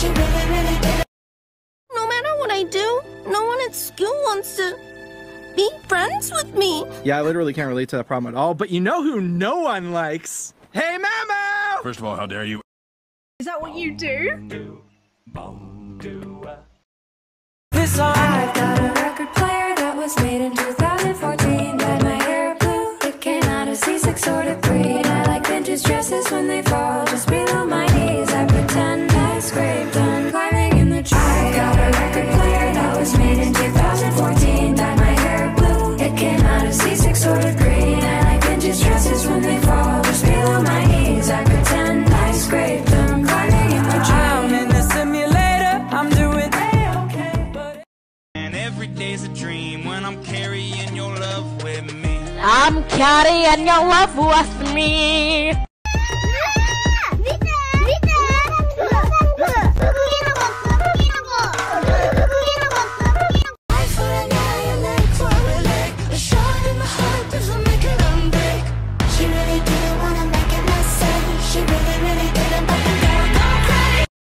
No matter what I do, no one at school wants to be friends with me. Yeah, I literally can't relate to that problem at all. But you know who no one likes? Hey, Mamo! First of all, how dare you? Is that what you do? This I got a record player that was made in 2014. Dyed my hair blue. It came out of C6 or. And I like vintage dresses when they fall. Just be every day's a dream when I'm carrying your love with me. I'm carrying your love with me.